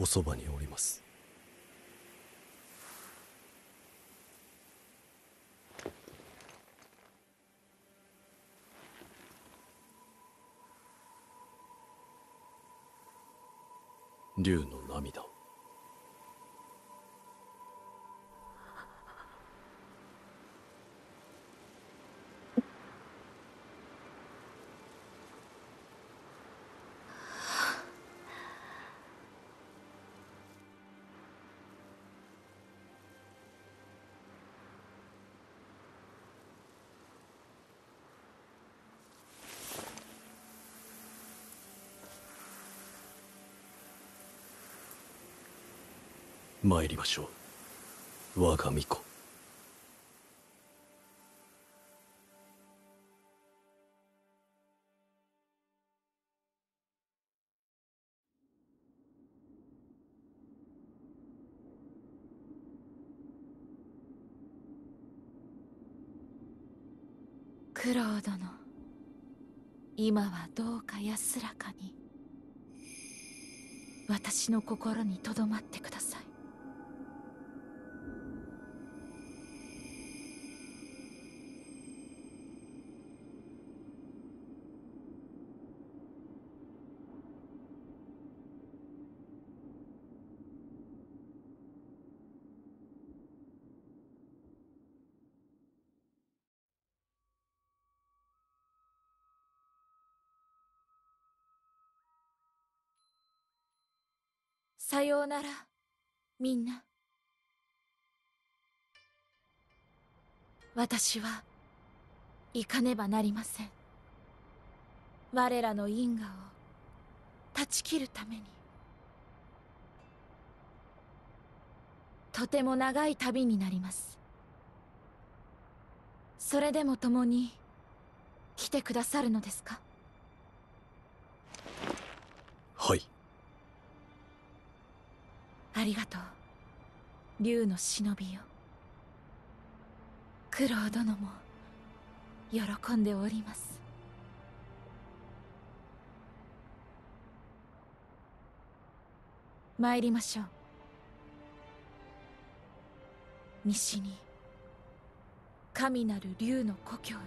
おそばにおります。竜の涙参りましょう。我が巫女。九郎殿。今はどうか安らかに。私の心にとどまってください。さようならみんな。私は行かねばなりません。我らの因果を断ち切るために。とても長い旅になります。それでも共に来てくださるのですか？りがとう。竜の忍びよ。九郎殿も喜んでおります。参りましょう。西に神なる竜の故郷に。